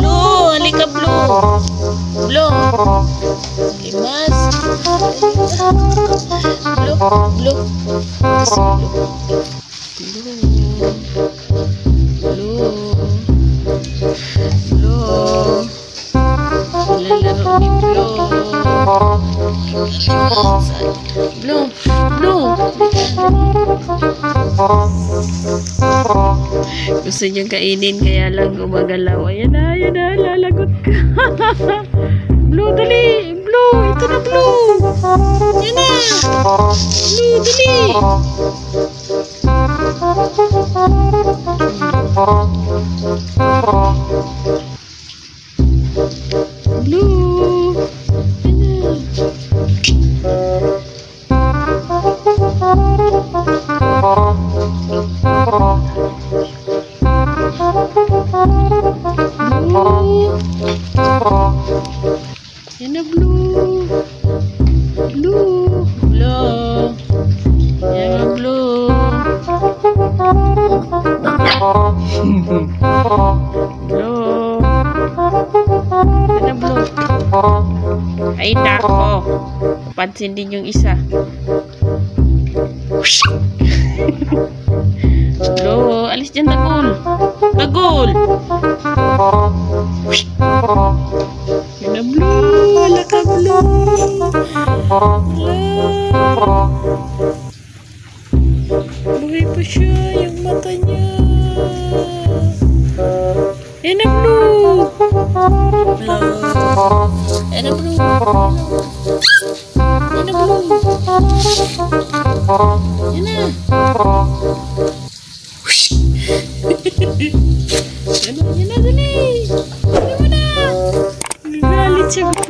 Blue, halika Blue. Blue. Limas. Blue, Blue. Blue. Blue. Blue. Nilalaro ni. Blue. Gusto niyang kainin kaya lang gumagalaw. Ayan na, ayan na, lalagot ka. Blue, dali. Blue, ito na Blue. Ayan na. Blue, dali. Blue. Ayan na. Yan na blue. Blue. Blue. Yan na blue. blue. Yan na blue. Ay nako. Pansin din yung isa. blue. Alis dyan dagol. Dagol. Yan Buhay pa siya, yung mata niya. Enak bro. Hello. Enak bro. Enak bro. Enak. Enak, enak dali. Enak mana? Galit siya bro.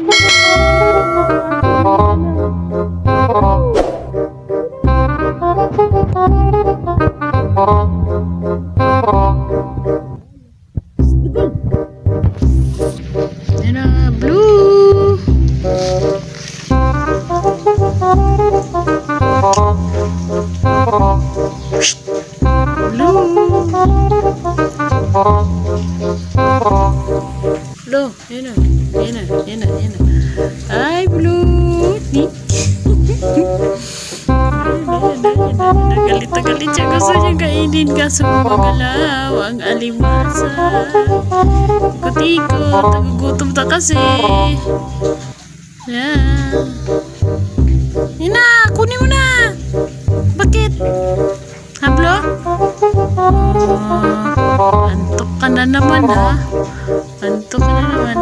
Blue, yan na. Yan na, yan na, yan na. Ay, blue. Ni. Galit na galit siya. Gusto niya kainin kaso gumagalaw ang alimasa. Ikot-ikot. Nagugutom ta kasi. Yan. Yan na, kunin mo na. Bakit? Hablo? Oh, antok ka na naman ha.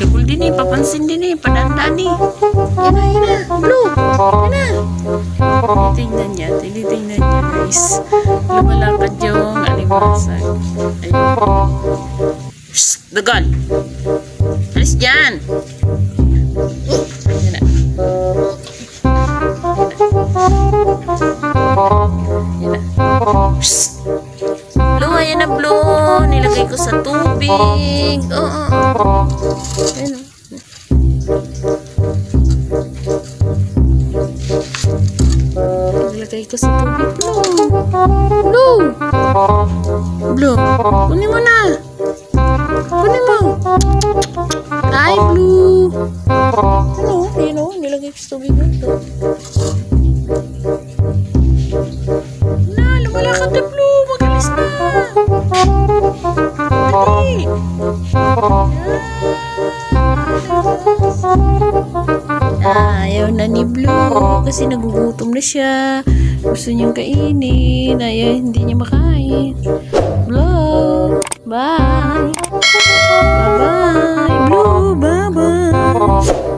Si Dugul din eh, papansin din eh, padandaan eh. Yan na, yan na, blue, yan na. Tinitingnan niya, tinitingnan niya guys. Lumalakad yung alimasag. Ayun. Shh, Dugul! Alis dyan! Yan na. Tubig. Oo. Oh, oh. Ayan o. Ko sa tubig. Blue. Blue. Blue. Kunin mo na. Kunin mo. Hi, Blue. Ano? Ayan o. Nilagay ko sa tubig. Ito. Ah, ayaw na ni Blue kasi nagugutom na siya. Gusto niyang kainin. Ayaw, hindi niya makain. Blue, bye! Bye-bye! Blue, bye-bye!